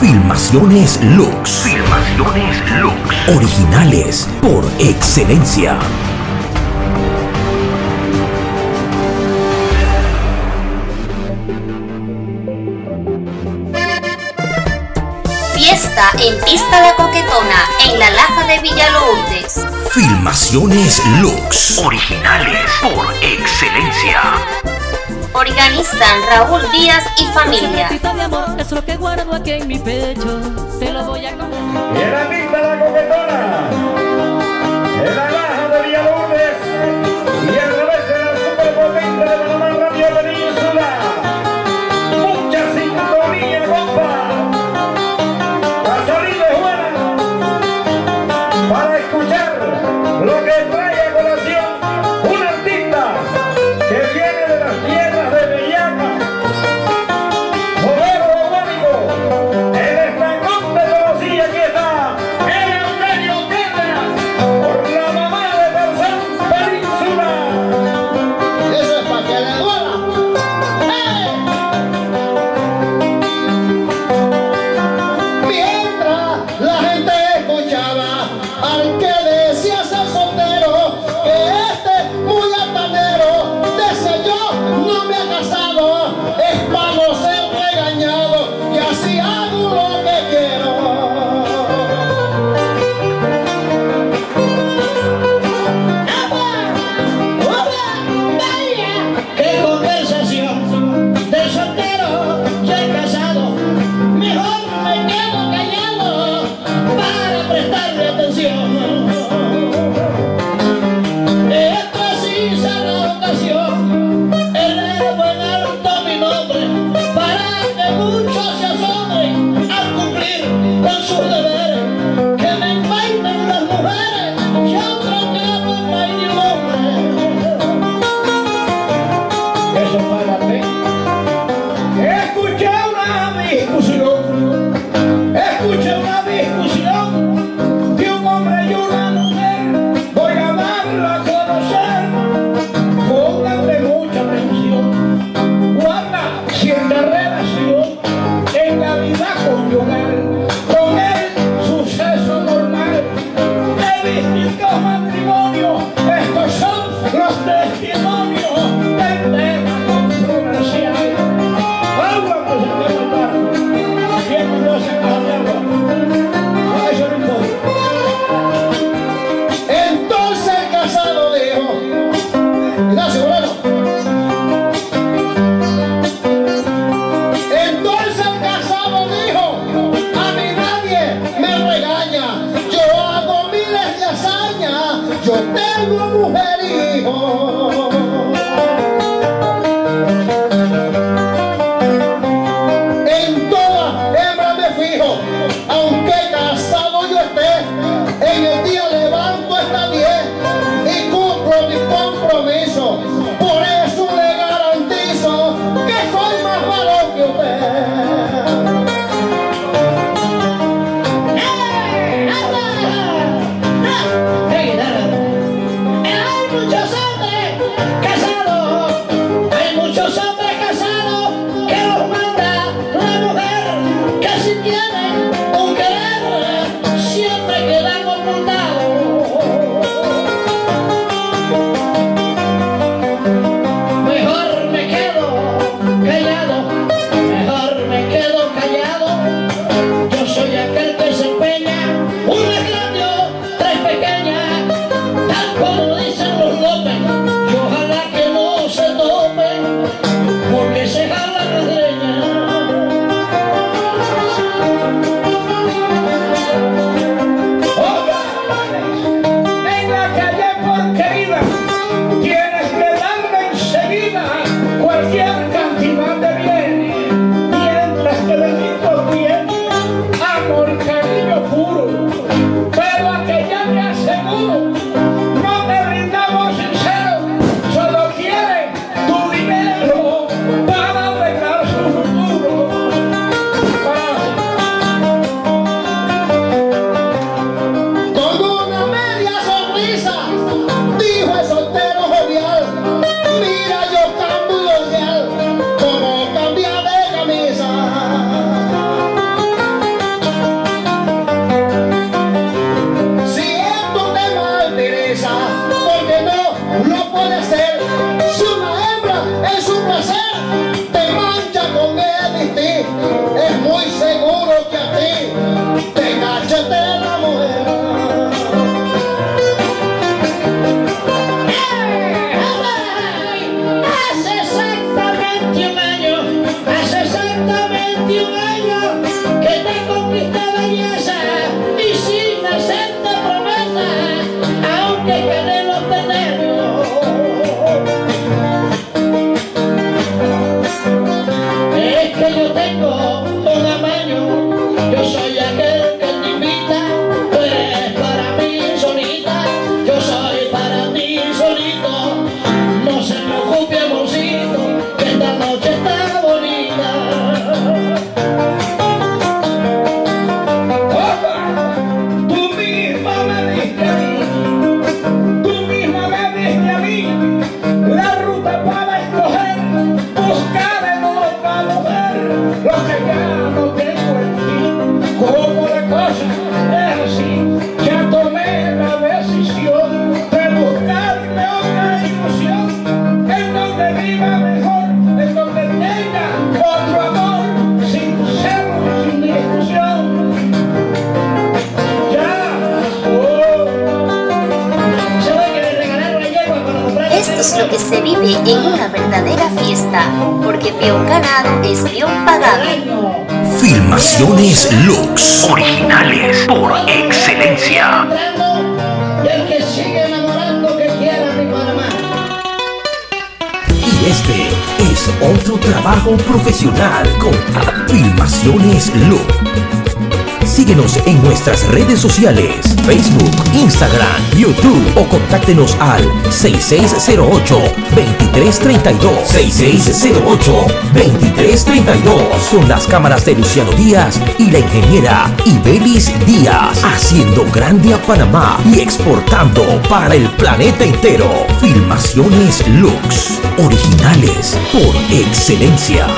Filmaciones Lux. Filmaciones Lux. Originales por excelencia. Fiesta en Pista La Coquetona en la Laja de Villalobos. Filmaciones Lux. Originales por excelencia. Organizan Raúl Díaz y familia. yo tengo mujer y hijo. es lo que se vive en una verdadera fiesta, porque peón ganado es peón pagado. Filmaciones Lux, originales por excelencia. Y. Y este es otro trabajo profesional con Filmaciones Lux. Síguenos en nuestras redes sociales, Facebook, Instagram, YouTube o contáctenos al 6608-2332. 6608-2332 con las cámaras de Luciano Díaz y la ingeniera Ibelis Díaz, haciendo grande a Panamá y exportando para el planeta entero. Filmaciones Lux, originales por excelencia.